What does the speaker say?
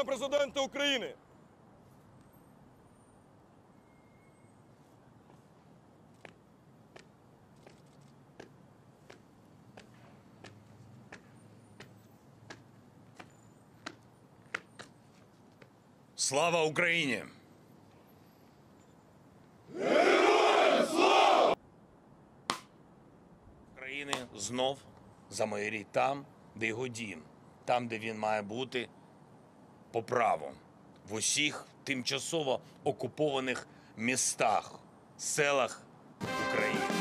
президента України. Слава Україні! України знов замайоріть там, де його дім, там, де він має бути по праву, в усіх тимчасово окупованих містах, селах України.